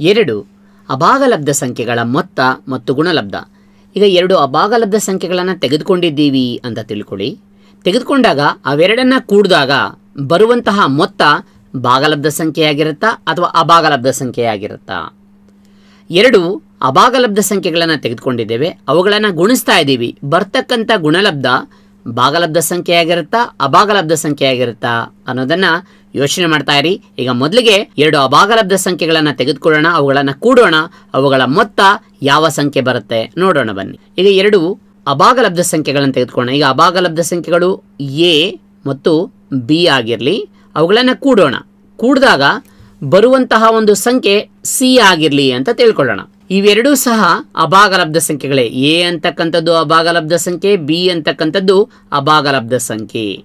ಎರಡು ಅಭಾಗಲಬ್ಧ ಸಂಖ್ಯೆಗಳ ಮೊತ್ತ ಮತ್ತು ಗುಣಲಬ್ಧ. ಈಗ ಎರಡು ಅಭಾಗಲಬ್ಧ ಸಂಖ್ಯೆಗಳನ್ನು ತೆಗೆದುಕೊಂಡಿದ್ದೀವಿ ಅಂತ ತಿಳ್ಕೊಳ್ಳಿ. ತೆಗೆದುಕೊಂಡಾಗ ಅವೆರಡನ್ನ ಕೂಡಿದಾಗ ಬರುವಂತಹ ಮೊತ್ತ ಭಾಗಲಬ್ಧ ಸಂಖ್ಯೆಯಾಗಿರುತ್ತಾ ಅಥವಾ ಅಭಾಗಲಬ್ಧ ಸಂಖ್ಯೆಯಾಗಿರುತ್ತಾ? ಎರಡು ಅಭಾಗಲಬ್ಧ ಸಂಖ್ಯೆಗಳನ್ನು ತೆಗೆದುಕೊಂಡಿದ್ದೇವೆ. ಅವುಗಳನ್ನು ಗುಣಿಸ್ತಾ ಇದ್ದೀವಿ. ಬರ್ತಕ್ಕಂಥ ಗುಣಲಬ್ಧ ಭಾಗಲಬ್ಧ ಸಂಖ್ಯೆಯಾಗಿರುತ್ತಾ ಅಭಾಗಲಬ್ಧ ಸಂಖ್ಯೆಯಾಗಿರುತ್ತಾ ಅನ್ನೋದನ್ನ ಯೋಚನೆ ಮಾಡ್ತಾ ಇರಿ. ಈಗ ಮೊದಲಿಗೆ ಎರಡು ಅಭಾಗಲಬ್ಧ ಸಂಖ್ಯೆಗಳನ್ನು ತೆಗೆದುಕೊಳ್ಳೋಣ, ಅವುಗಳನ್ನು ಕೂಡೋಣ, ಅವುಗಳ ಮೊತ್ತ ಯಾವ ಸಂಖ್ಯೆ ಬರುತ್ತೆ ನೋಡೋಣ ಬನ್ನಿ. ಈಗ ಎರಡು ಅಭಾಗಲಬ್ಧ ಸಂಖ್ಯೆಗಳನ್ನು ತೆಗೆದುಕೊಳ್ಳೋಣ. ಈಗ ಅಭಾಗಲಬ್ಧ ಸಂಖ್ಯೆಗಳು ಎ ಮತ್ತು ಬಿ ಆಗಿರಲಿ, ಅವುಗಳನ್ನು ಕೂಡೋಣ. ಕೂಡಿದಾಗ ಬರುವಂತಹ ಒಂದು ಸಂಖ್ಯೆ ಸಿ ಆಗಿರಲಿ ಅಂತ ತಿಳ್ಕೊಳ್ಳೋಣ. ಇವೆರಡೂ ಸಹ ಅಭಾಗಲಬ್ಧ ಸಂಖ್ಯೆಗಳೇ. ಎ ಅಂತಕ್ಕಂಥದ್ದು ಅಭಾಗಲಬ್ಧ ಸಂಖ್ಯೆ, ಬಿ ಅಂತಕ್ಕಂಥದ್ದು ಅಭಾಗಲಬ್ಧ ಸಂಖ್ಯೆ.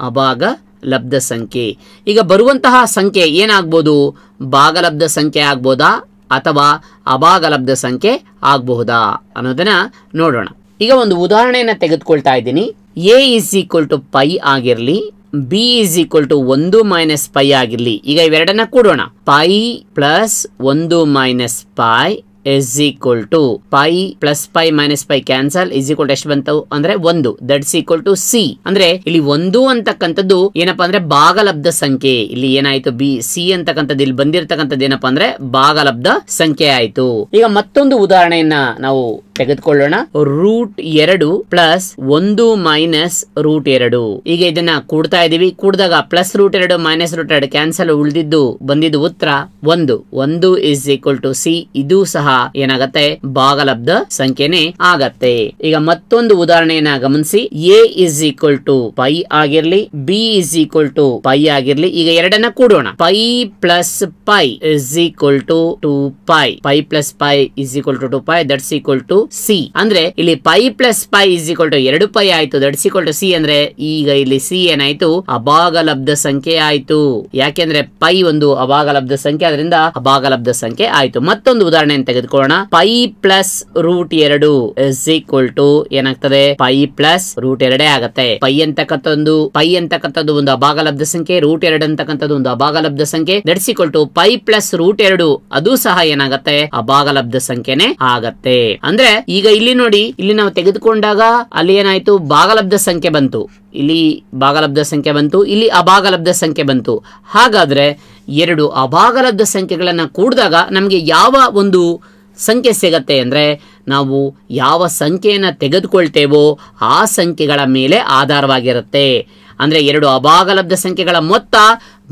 ಅಭಾಗ ಲಬ್ಧ ಸಂಖ್ಯೆ. ಈಗ ಬರುವಂತಹ ಸಂಖ್ಯೆ ಏನಾಗ್ಬೋದು? ಭಾಗಲಬ್ಧ ಸಂಖ್ಯೆ ಆಗ್ಬೋದಾ? ಅಥವಾ ಅಭಾಗಲಬ್ಧ ಸಂಖ್ಯೆ ಆಗಬಹುದಾ? ಅನ್ನೋದನ್ನ ನೋಡೋಣ. ಈಗ ಒಂದು ಉದಾಹರಣೆಯನ್ನು ತೆಗೆದುಕೊಳ್ತಾ ಇದ್ದೀನಿ. A is equal to pi ಆಗಿರಲಿ ಬಿ ಇಸ್ ಈಕ್ವಲ್ ಟು ಒಂದು ಮೈನಸ್ ಪೈ ಆಗಿರಲಿ. ಈಗ ಇವೆರಡನ್ನ ಕೂಡೋಣ. ಪೈ ಪ್ಲಸ್ ಒಂದು minus pi is equal to pi plus pi minus pi cancel is equal ಎಷ್ಟು ಬಂತು? ಅಂದ್ರೆ ಒಂದು. ದಟ್ಸ್ ಈಕ್ವಲ್ ಟು ಸಿ ಅಂದ್ರೆ ಇಲ್ಲಿ ಒಂದು ಅಂತಕ್ಕಂಥದ್ದು ಏನಪ್ಪಾ ಅಂದ್ರೆ ಭಾಗಲಬ್ಧ ಸಂಖ್ಯೆ. ಇಲ್ಲಿ ಏನಾಯ್ತು? ಬಿ ಸಿ ಅಂತಕ್ಕಂಥದ್ದು ಇಲ್ಲಿ ಬಂದಿರತಕ್ಕಂಥದ್ದು ಏನಪ್ಪಾ ಅಂದ್ರೆ ಭಾಗಲಬ್ಧ ಸಂಖ್ಯೆ ಆಯ್ತು. ಈಗ ಮತ್ತೊಂದು ಉದಾಹರಣೆಯನ್ನ ನಾವು ತೆಗೆದುಕೊಳ್ಳೋಣ. ರೂಟ್ ಎರಡು ಪ್ಲಸ್ ಒಂದು ಮೈನಸ್ ರೂಟ್ ಎರಡು. ಈಗ ಇದನ್ನ ಕೂಡ್ತಾ ಇದೀವಿ. ಕೂಡಿದಾಗ ಪ್ಲಸ್ ರೂಟ್ ಎರಡು ಮೈನಸ್ ರೂಟ್ ಎರಡು ಕ್ಯಾನ್ಸಲ್ ಉಳಿದಿದ್ದು, ಬಂದಿದ್ದು ಉತ್ತರ ಒಂದು. ಒಂದು ಇಸ್ ಈಕ್ವಲ್ ಟು ಸಿ ಇದು ಸಹ ಏನಾಗತ್ತೆ? ಭಾಗಲಬ್ಧ ಸಂಖ್ಯೆನೆ ಆಗತ್ತೆ. ಈಗ ಮತ್ತೊಂದು ಉದಾಹರಣೆಯನ್ನ ಗಮನಿಸಿ. A is equal to pi ಆಗಿರ್ಲಿ B is equal to pi ಆಗಿರ್ಲಿ, ಈಗ ಎರಡನ್ನ ಕೂಡೋಣ. Pi plus pi is equal to two pi pi plus pi is equal to two pi that's equal to C ಅಂದ್ರೆ ಇಲ್ಲಿ pi plus pi is equal to ಎರಡು pi ಆಯ್ತು. That's equal to C ಅಂದ್ರೆ ಈಗ ಇಲ್ಲಿ C ಏನಾಯ್ತು? ಅಭಾಗಲಬ್ಧ ಸಂಖ್ಯೆ ಆಯ್ತು. ಯಾಕೆಂದ್ರೆ ಪೈ ಒಂದು ಅಭಾಗಲಬ್ಧ ಸಂಖ್ಯೆ ಅದರಿಂದ ಅಭಾಗಲಬ್ಧ ಸಂಖ್ಯೆ ಆಯ್ತು. ಮತ್ತೊಂದು ಉದಾಹರಣೆಯನ್ನು ತೆಗೆದುಕೊಳ್ಳೋಣ. ಪೈ ಪ್ಲಸ್ ರೂಟ್ ಎರಡು ಇಸ್ ಈಕ್ವಲ್ ಟು ಏನಾಗ್ತದೆ? ಪೈ ಪ್ಲಸ್ ರೂಟ್ ಎರಡೇ ಆಗತ್ತೆ. ಪೈ ಅಂತಕ್ಕಂಥದ್ದು ಪೈ ಅಂತಕ್ಕಂಥದ್ದು ಒಂದು ಅಭಾಗಲಬ್ಧ ಸಂಖ್ಯೆ ರೂಟ್ ಎರಡು ಅಂತಕ್ಕಂಥದ್ದು ಒಂದು ಅಭಾಗಲಬ್ಧ ಸಂಖ್ಯೆ. That's equal to pi plus root ಎರಡು. ಅದು ಸಹ ಏನಾಗತ್ತೆ? ಅಭಾಗಲಬ್ಧ ಸಂಖ್ಯೆನೆ ಆಗತ್ತೆ. ಅಂದ್ರೆ ಈಗ ಇಲ್ಲಿ ನೋಡಿ, ಇಲ್ಲಿ ನಾವು ತೆಗೆದುಕೊಂಡಾಗ ಅಲ್ಲಿ ಏನಾಯ್ತು ಭಾಗಲಬ್ಧ ಸಂಖ್ಯೆ ಬಂತು. ಇಲ್ಲಿ ಭಾಗಲಬ್ಧ ಸಂಖ್ಯೆ ಬಂತು, ಇಲ್ಲಿ ಅಭಾಗಲಬ್ಧ ಸಂಖ್ಯೆ ಬಂತು. ಹಾಗಾದ್ರೆ ಎರಡು ಅಭಾಗಲಬ್ಧ ಸಂಖ್ಯೆಗಳನ್ನ ಕೂಡಿದಾಗ ನಮಗೆ ಯಾವ ಒಂದು ಸಂಖ್ಯೆ ಸಿಗತ್ತೆ ಅಂದ್ರೆ, ನಾವು ಯಾವ ಸಂಖ್ಯೆಯನ್ನು ತೆಗೆದುಕೊಳ್ತೇವೋ ಆ ಸಂಖ್ಯೆಗಳ ಮೇಲೆ ಆಧಾರವಾಗಿರುತ್ತೆ. ಅಂದ್ರೆ ಎರಡು ಅಭಾಗಲಬ್ಧ ಸಂಖ್ಯೆಗಳ ಮೊತ್ತ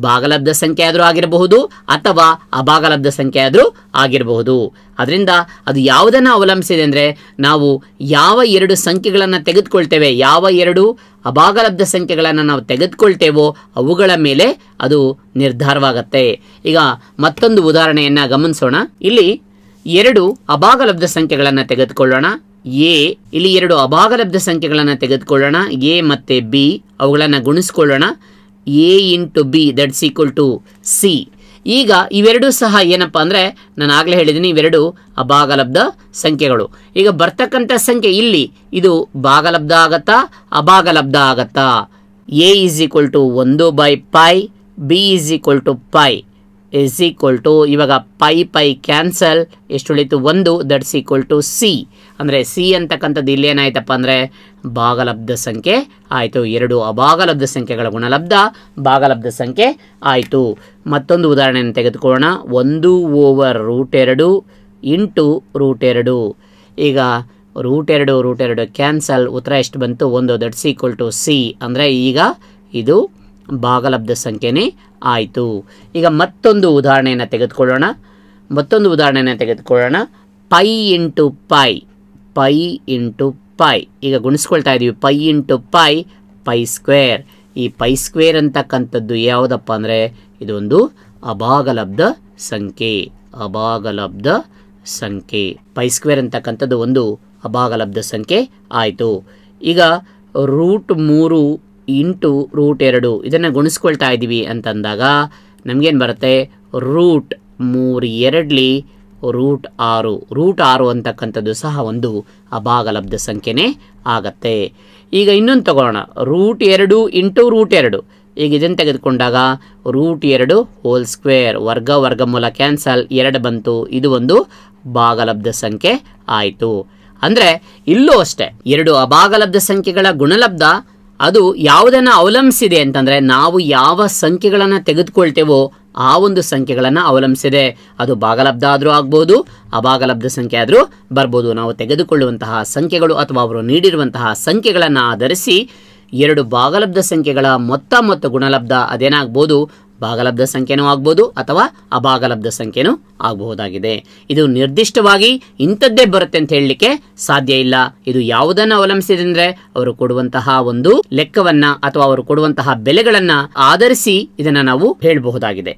ಭಾಗಲಬ್ಧ ಸಂಖ್ಯೆ ಆದರೂ ಆಗಿರಬಹುದು ಅಥವಾ ಅಭಾಗಲಬ್ಧ ಸಂಖ್ಯೆ ಆದರೂ ಆಗಿರಬಹುದು. ಅದರಿಂದ ಅದು ಯಾವುದನ್ನು ಅವಲಂಬಿಸಿದೆ ಅಂದರೆ ನಾವು ಯಾವ ಎರಡು ಸಂಖ್ಯೆಗಳನ್ನು ತೆಗೆದುಕೊಳ್ತೇವೆ, ಯಾವ ಎರಡು ಅಭಾಗಲಬ್ಧ ಸಂಖ್ಯೆಗಳನ್ನು ನಾವು ತೆಗೆದುಕೊಳ್ತೇವೋ ಅವುಗಳ ಮೇಲೆ ಅದು ನಿರ್ಧಾರವಾಗತ್ತೆ. ಈಗ ಮತ್ತೊಂದು ಉದಾಹರಣೆಯನ್ನು ಗಮನಿಸೋಣ. ಇಲ್ಲಿ ಎರಡು ಅಭಾಗಲಬ್ಧ ಸಂಖ್ಯೆಗಳನ್ನು ತೆಗೆದುಕೊಳ್ಳೋಣ. ಎ, ಇಲ್ಲಿ ಎರಡು ಅಭಾಗಲಬ್ಧ ಸಂಖ್ಯೆಗಳನ್ನು ತೆಗೆದುಕೊಳ್ಳೋಣ. ಎ ಮತ್ತು ಬಿ ಅವುಗಳನ್ನು ಗುಣಿಸ್ಕೊಳ್ಳೋಣ. A into B that's equal to C ಈಗ ಇವೆರಡೂ ಸಹ ಏನಪ್ಪ ಅಂದರೆ ನಾನು ಆಗಲೇ ಹೇಳಿದ್ದೀನಿ ಇವೆರಡು ಅಭಾಗಲಬ್ಧ ಸಂಖ್ಯೆಗಳು. ಈಗ ಬರ್ತಕ್ಕಂಥ ಸಂಖ್ಯೆ ಇಲ್ಲಿ, ಇದು ಭಾಗಲಬ್ಧ ಆಗತ್ತಾ ಅಭಾಗಲಬ್ಧ ಆಗತ್ತಾ? ಎ ಈಸ್ ಈಕ್ವಲ್ ಟು ಒಂದು by pi B is equal to pi is equal to ಇವಾಗ ಪೈ ಪೈ ಕ್ಯಾನ್ಸಲ್ ಎಷ್ಟು ಉಳಿತು ಒಂದು ದಟ್ಸ್ ಈಕ್ವಲ್ ಟು ಸಿ ಅಂದರೆ ಸಿ ಅಂತಕ್ಕಂಥದ್ದು ಇಲ್ಲೇನಾಯ್ತಪ್ಪ ಅಂದರೆ, ಭಾಗಲಬ್ಧ ಸಂಖ್ಯೆ ಆಯಿತು. ಎರಡು ಅಭಾಗಲಬ್ಧ ಸಂಖ್ಯೆಗಳ ಗುಣಲಬ್ಧ, ಭಾಗಲಬ್ಧ ಸಂಖ್ಯೆ ಆಯಿತು. ಮತ್ತೊಂದು ಉದಾಹರಣೆಯನ್ನು ತೆಗೆದುಕೊಳ್ಳೋಣ. ಒಂದು ಓವರ್ ರೂಟ್ ಎರಡು ಇಂಟು ರೂಟ್ ಎರಡು. ಈಗ ರೂಟ್ ಎರಡು ರೂಟ್ ಎರಡು ಕ್ಯಾನ್ಸಲ್ ಉತ್ತರ ಎಷ್ಟು ಬಂತು? ಒಂದು ದಟ್ಸ್ ಈಕ್ವಲ್ ಟು ಸಿ ಅಂದರೆ ಈಗ ಇದು ಭಾಗಲಬ್ಧ ಸಂಖ್ಯೆನೇ ಆಯಿತು. ಈಗ ಮತ್ತೊಂದು ಉದಾಹರಣೆಯನ್ನು ತೆಗೆದುಕೊಳ್ಳೋಣ. ಮತ್ತೊಂದು ಉದಾಹರಣೆಯನ್ನು ತೆಗೆದುಕೊಳ್ಳೋಣ. Pi into pi pi into pi. ಈಗ ಗುಣಿಸ್ಕೊಳ್ತಾ ಇದ್ದೀವಿ pi into pi pi square. ಈ ಪೈ ಸ್ಕ್ವೇರ್ ಅಂತಕ್ಕಂಥದ್ದು ಯಾವುದಪ್ಪ ಅಂದರೆ, ಇದೊಂದು ಅಭಾಗಲಬ್ಧ ಸಂಖ್ಯೆ. ಅಭಾಗಲಬ್ಧ ಸಂಖ್ಯೆ. ಪೈ ಸ್ಕ್ವೇರ್ ಅಂತಕ್ಕಂಥದ್ದು ಒಂದು ಅಭಾಗಲಬ್ಧ ಸಂಖ್ಯೆ ಆಯಿತು. ಈಗ ರೂಟ್ ಮೂರು ಇಂಟು ರೂಟ್ ಎರಡು. ಇದನ್ನು ಗುಣಿಸ್ಕೊಳ್ತಾ ಇದ್ದೀವಿ ಅಂತಂದಾಗ ನಮಗೇನು ಬರುತ್ತೆ? ರೂಟ್ ಮೂರು ಎರಡಲಿ ರೂಟ್ ಆರು. ರೂಟ್ ಆರು ಅಂತಕ್ಕಂಥದ್ದು ಸಹ ಒಂದು ಅಭಾಗಲಬ್ಧ ಸಂಖ್ಯೆನೇ ಆಗತ್ತೆ. ಈಗ ಇನ್ನೊಂದು ತಗೊಳ್ಳೋಣ. ರೂಟ್ ಎರಡು ಇಂಟು ರೂಟ್ ಎರಡು. ಈಗ ಇದನ್ನು ತೆಗೆದುಕೊಂಡಾಗ ರೂಟ್ ಎರಡು ಹೋಲ್ ಸ್ಕ್ವೇರ್. ವರ್ಗ ವರ್ಗ ಮೂಲ ಕ್ಯಾನ್ಸಲ್. ಎರಡು ಬಂತು. ಇದು ಒಂದು ಭಾಗಲಬ್ಧ ಸಂಖ್ಯೆ ಆಯಿತು. ಅಂದರೆ ಇಲ್ಲೂ ಅಷ್ಟೇ. ಎರಡು ಅಭಾಗಲಬ್ಧ ಸಂಖ್ಯೆಗಳ ಗುಣಲಬ್ಧ ಅದು ಯಾವುದನ್ನು ಅವಲಂಬಿಸಿದೆ ಅಂತಂದರೆ ನಾವು ಯಾವ ಸಂಖ್ಯೆಗಳನ್ನು ತೆಗೆದುಕೊಳ್ತೇವೋ ಆ ಒಂದು ಸಂಖ್ಯೆಗಳನ್ನು ಅವಲಂಬಿಸಿದೆ. ಅದು ಭಾಗಲಬ್ಧ ಆದರೂ ಆಗ್ಬೋದು, ಅಭಾಗಲಬ್ಧ ಸಂಖ್ಯೆ ಆದರೂ ಬರ್ಬೋದು. ನಾವು ತೆಗೆದುಕೊಳ್ಳುವಂತಹ ಸಂಖ್ಯೆಗಳು ಅಥವಾ ಅವರು ನೀಡಿರುವಂತಹ ಸಂಖ್ಯೆಗಳನ್ನು ಆಧರಿಸಿ ಎರಡು ಭಾಗಲಬ್ಧ ಸಂಖ್ಯೆಗಳ ಮೊತ್ತ ಮತ್ತು ಗುಣಲಬ್ಧ ಅದೇನಾಗ್ಬೋದು? ಭಾಗಲಬ್ಧ ಸಂಖ್ಯೆನೂ ಆಗ್ಬೋದು ಅಥವಾ ಅಭಾಗಲಬ್ಧ ಸಂಖ್ಯೆನೂ ಆಗಬಹುದಾಗಿದೆ. ಇದು ನಿರ್ದಿಷ್ಟವಾಗಿ ಇಂಥದ್ದೇ ಬರುತ್ತೆ ಅಂತ ಹೇಳಲಿಕ್ಕೆ ಸಾಧ್ಯ ಇಲ್ಲ. ಇದು ಯಾವುದನ್ನು ಅವಲಂಬಿಸಿದೆ ಅಂದ್ರೆ ಅವರು ಕೊಡುವಂತಹ ಒಂದು ಲೆಕ್ಕವನ್ನ ಅಥವಾ ಅವರು ಕೊಡುವಂತಹ ಬೆಲೆಗಳನ್ನ ಆಧರಿಸಿ ಇದನ್ನ ನಾವು ಹೇಳಬಹುದಾಗಿದೆ.